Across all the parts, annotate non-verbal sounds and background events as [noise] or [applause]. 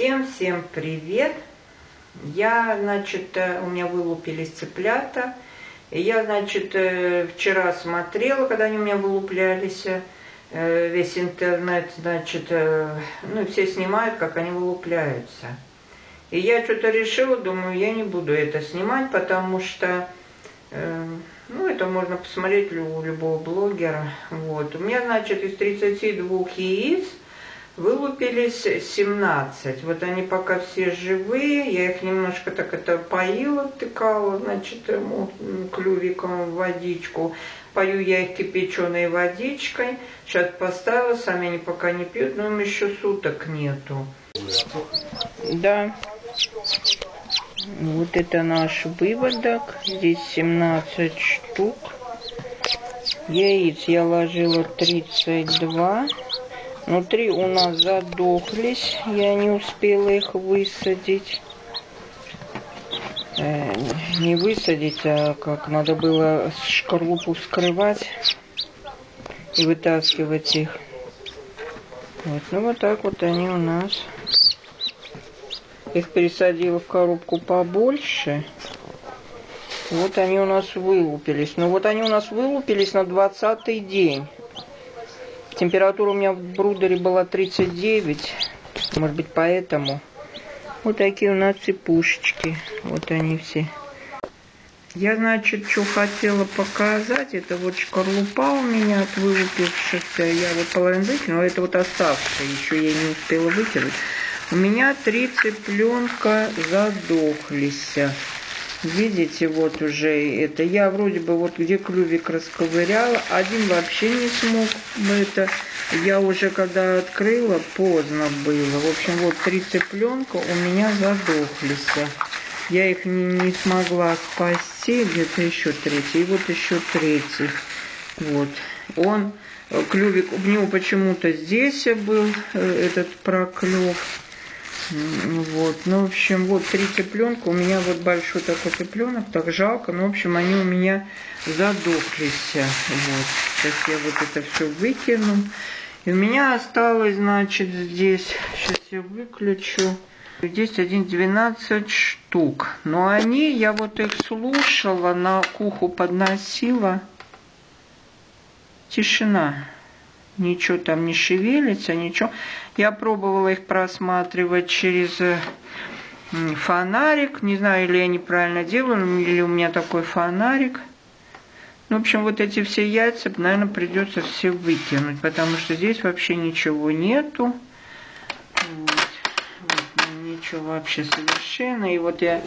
Всем-всем привет! Я, значит, э, у меня вылупились цыплята. Я, значит, э, вчера смотрела, когда они у меня вылуплялись, э, весь интернет, значит, ну, все снимают, как они вылупляются. И я что-то решила, думаю, я не буду это снимать, потому что, ну, это можно посмотреть у любого блогера. Вот. У меня, значит, из 32 яиц Вылупились 17. Вот они пока все живые. Я их немножко так это поила, тыкала, значит, ему клювиком в водичку. Пою я их кипяченой водичкой. Сейчас поставила, сами они пока не пьют, но им еще суток нету. Да. Вот это наш выводок. Здесь 17 штук. Яиц я ложила 32. Внутри у нас задохлись, я не успела их высадить. Э, не высадить, а как надо было шкарлупу скрывать и вытаскивать их. Вот, ну вот так вот они у нас. Их пересадила в коробку побольше. Вот они у нас вылупились. Ну вот они у нас вылупились на двадцатый день. Температура у меня в брудере была 39. Может быть, поэтому. Вот такие у нас цепушечки. Вот они все. Я, значит, что хотела показать, это вот шкарлупа у меня от вылупившихся, я вот половину выкинула, это вот оставшая, еще я не успела выкинуть. У меня три цыпленка задохлись. Видите, вот уже это. Я вроде бы вот где клювик расковыряла, один вообще не смог это. Я уже когда открыла, поздно было. В общем, вот три цыпленка у меня задохлись. Я их не, не смогла спасти, где-то еще третий. И вот еще третий. Вот. Он, клювик, у него почему-то здесь был э, этот проклев. Вот, ну, в общем, вот три цыпленка. У меня вот большой такой цыпленок, так жалко. Но, в общем, они у меня задохлись. Вот. Сейчас я вот это все выкину. И у меня осталось, значит, здесь, сейчас я выключу. Здесь один 12 штук. Но они, я вот их слушала, на куху подносила. Тишина ничего там не шевелится, ничего. Я пробовала их просматривать через э, фонарик. Не знаю, или я неправильно делаю, или у меня такой фонарик. Ну, в общем, вот эти все яйца, наверное, придется все выкинуть, потому что здесь вообще ничего нету. Вот. Вот, ничего вообще совершенно. И вот я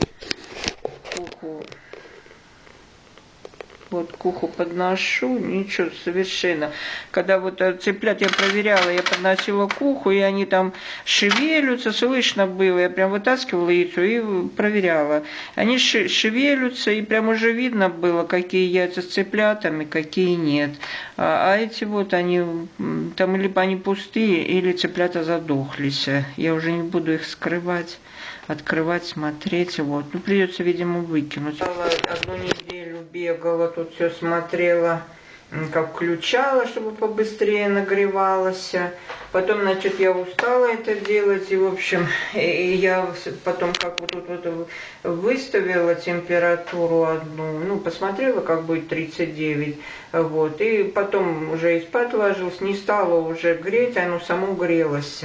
вот к уху подношу, ничего совершенно. Когда вот э, цыплят я проверяла, я подносила к уху, и они там шевелятся, слышно было, я прям вытаскивала яйцо и проверяла. Они шевелятся, и прям уже видно было, какие яйца с цыплятами, какие нет. А, а эти вот, они, там либо они пустые, или цыплята задохлись. Я уже не буду их скрывать открывать, смотреть. Вот. Ну, придется, видимо, выкинуть. Одну неделю бегала, тут все смотрела, как включала, чтобы побыстрее нагревалось. Потом, значит, я устала это делать, и, в общем, и я потом как вот тут вот выставила температуру одну, ну, посмотрела, как будет 39, вот, и потом уже и спать ложилась, не стала уже греть, оно само грелось.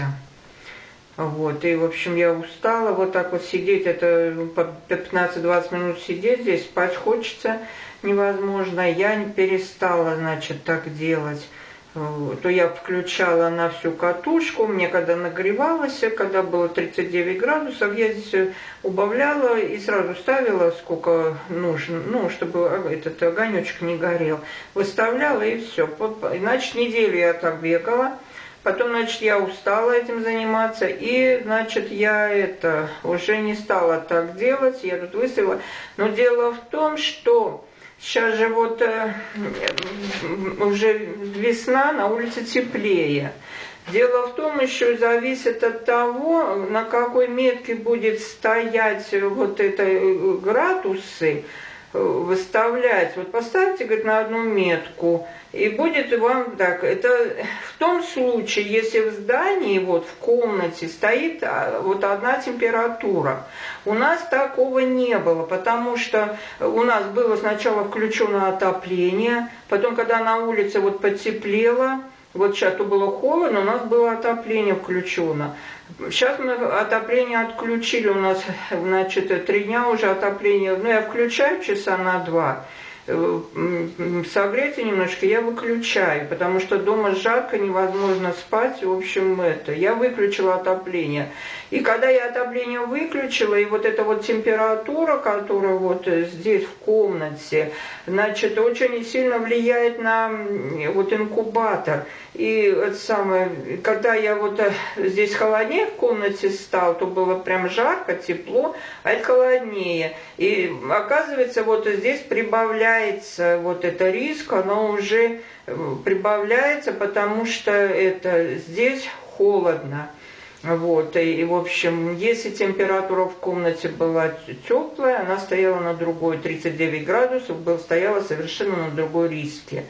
Вот, и, в общем, я устала вот так вот сидеть, это по 15-20 минут сидеть здесь, спать хочется невозможно. Я не перестала, значит, так делать. То я включала на всю катушку, мне когда нагревалось, когда было 39 градусов, я здесь убавляла и сразу ставила, сколько нужно, ну, чтобы этот огонечек не горел. Выставляла и все. Иначе неделю я так бегала. Потом, значит, я устала этим заниматься, и, значит, я это уже не стала так делать, я тут выставила. Но дело в том, что сейчас же вот э, уже весна, на улице теплее. Дело в том, еще зависит от того, на какой метке будет стоять вот это э, градусы, выставлять. Вот поставьте, говорит, на одну метку, и будет вам так. Это в том случае, если в здании, вот в комнате стоит а, вот одна температура. У нас такого не было, потому что у нас было сначала включено отопление, потом, когда на улице вот потеплело, вот сейчас то было холодно, у нас было отопление включено. Сейчас мы отопление отключили, у нас, значит, три дня уже отопление, ну, я включаю часа на два, Э, согреться немножко, я выключаю, потому что дома жарко, невозможно спать, в общем, это. Я выключила отопление. И когда я отопление выключила, и вот эта вот температура, которая вот здесь в комнате, значит, очень сильно влияет на вот инкубатор. И это самое, когда я вот э, здесь холоднее в комнате стал, то было прям жарко, тепло, а это холоднее. И оказывается, вот здесь прибавляется вот это риск, оно уже прибавляется, потому что это здесь холодно. Вот, и, и, в общем, если температура в комнате была теплая, она стояла на другой 39 градусов, был, стояла совершенно на другой риске.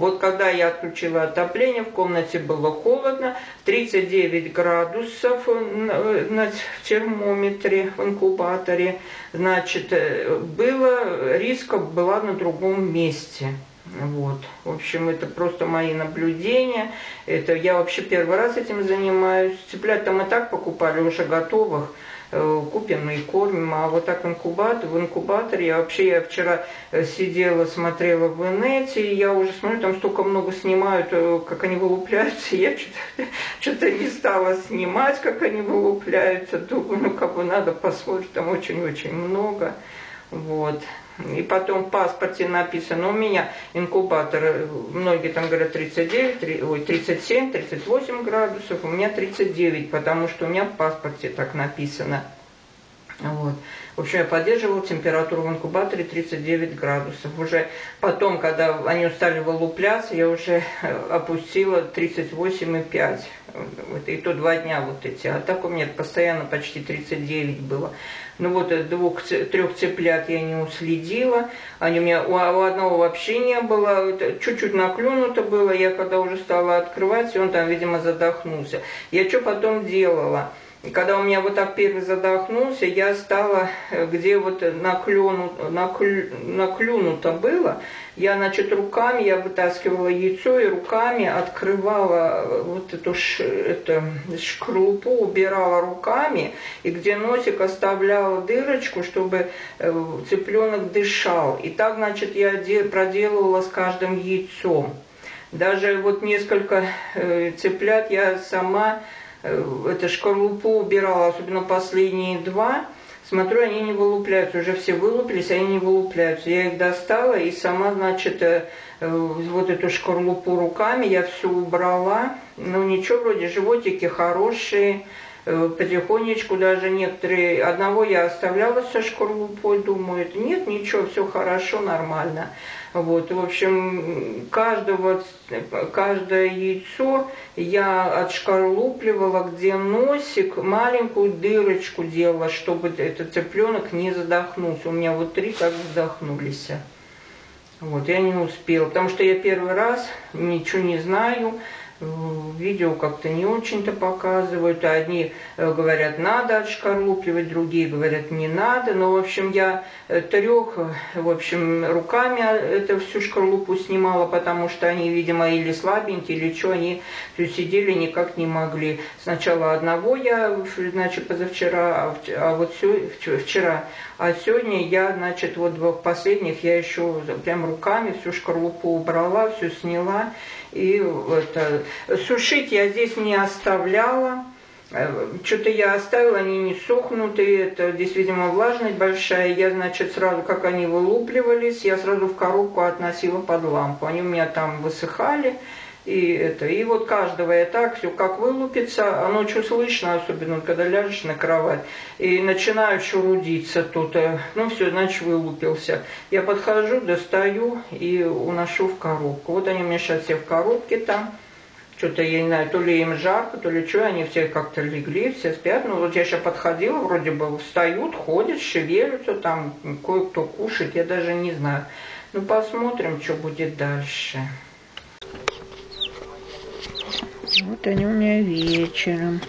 Вот когда я отключила отопление, в комнате было холодно, 39 градусов на термометре в инкубаторе, значит, э, было, риска была на другом месте. Вот. В общем, это просто мои наблюдения. Это я вообще первый раз этим занимаюсь. Цыплят там и так покупали уже готовых. Э, купим и кормим, а вот так инкубатор, в инкубаторе, я вообще, я вчера э, сидела, смотрела в инете, и я уже смотрю, там столько много снимают, э, как они вылупляются, я что-то, [laughs] что не стала снимать, как они вылупляются, думаю, ну, как бы надо посмотреть, там очень-очень много, вот. И потом в паспорте написано, у меня инкубатор, многие там говорят 39, 3, ой, 37, 38 градусов, у меня 39, потому что у меня в паспорте так написано. Вот. В общем, я поддерживала температуру в инкубаторе 39 градусов. Уже потом, когда они стали вылупляться, я уже э, опустила 38,5. Вот, и то два дня вот эти. А так у меня постоянно почти 39 было. Ну вот э, двух, трех цыплят я не уследила. Они у меня, у, у одного вообще не было. Чуть-чуть наклюнуто было. Я когда уже стала открывать, и он там, видимо, задохнулся. Я что потом делала? И когда у меня вот так первый задохнулся, я стала, э, где вот наклюну, наклю, наклюнуто было, я, значит, руками, я вытаскивала яйцо и руками открывала э, вот эту ш, это, шкрупу, убирала руками, и где носик оставляла дырочку, чтобы э, цыпленок дышал. И так, значит, я проделывала с каждым яйцом. Даже вот несколько цыплят я сама это шкарлупу убирала, особенно последние два, смотрю, они не вылупляются, уже все вылупились, они не вылупляются. Я их достала и сама, значит, э, э, вот эту шкарлупу руками я все убрала. Ну ничего, вроде животики хорошие, потихонечку даже некоторые, одного я оставляла со шкарлупой, думаю, нет, ничего, все хорошо, нормально. Вот, в общем, каждого, каждое яйцо я отшкарлупливала, где носик, маленькую дырочку делала, чтобы этот цыпленок не задохнулся. У меня вот три как задохнулись. Вот, я не успела, потому что я первый раз, ничего не знаю, видео как-то не очень-то показывают. Одни э, говорят, надо отшкарлупливать, другие говорят, не надо. Но, в общем, я э, трех, в общем, руками это всю шкарлупу снимала, потому что они, видимо, или слабенькие, или что, они сидели, никак не могли. Сначала одного я, значит, позавчера, а, а вот все, вчера. А сегодня я, значит, вот двух последних я еще прям руками всю шкарлупу убрала, все сняла. И это, сушить я здесь не оставляла. Э, Что-то я оставила, они не сохнутые, это здесь, видимо, влажность большая. Я, значит, сразу, как они вылупливались, я сразу в коробку относила под лампу. Они у меня там высыхали. И, это, и вот каждого я так, все как вылупится, оно что слышно, особенно когда ляжешь на кровать, и начинаю шурудиться тут, э, ну все, значит вылупился. Я подхожу, достаю и уношу в коробку. Вот они у меня сейчас все в коробке там, Что-то, я не знаю, то ли им жарко, то ли что, они все как-то легли, все спят. Ну вот я сейчас подходила, вроде бы встают, ходят, шевелятся, там кое-кто кушает, я даже не знаю. Ну посмотрим, что будет дальше. Вот они у меня вечером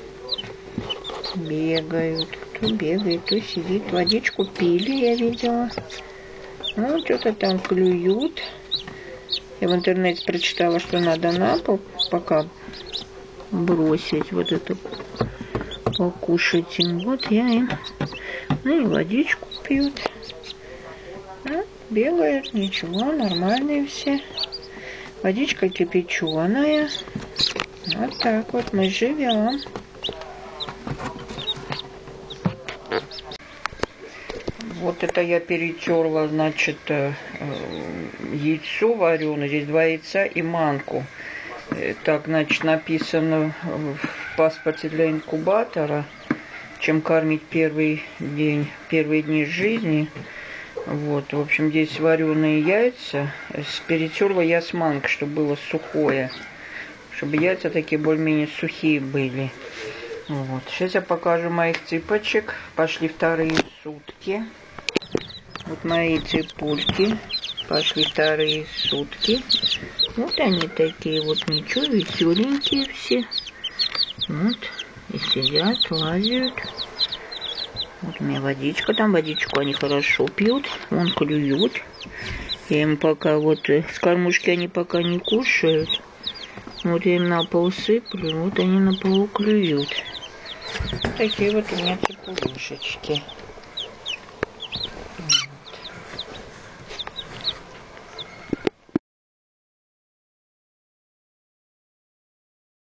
бегают. То бегает, то сидит. Водичку пили, я видела. Ну, что-то там клюют. Я в интернете прочитала, что надо на пол пока бросить вот это покушать им. Вот я им. Ну и водичку пьют. А, бегают, ничего, нормальные все. Водичка кипяченая. Вот так вот мы живем. Вот это я перетерла, значит, э, яйцо вареное. Здесь два яйца и манку. Э, так, значит, написано в паспорте для инкубатора, чем кормить первый день, первые дни жизни. Вот, в общем, здесь вареные яйца. Перетерла я с манкой, чтобы было сухое. Чтобы яйца такие более-менее сухие были. Вот. Сейчас я покажу моих цыпочек. Пошли вторые сутки. Вот мои цыпульки. Пошли вторые сутки. Вот они такие вот, ничего, веселенькие все. Вот. И сидят, лазят. Вот у меня водичка, там водичку они хорошо пьют. Вон клюют. Я им пока вот э, с кормушки они пока не кушают. Вот я им на пол сыплю, вот они на полу клюют. Такие вот у меня цыпулюшечки.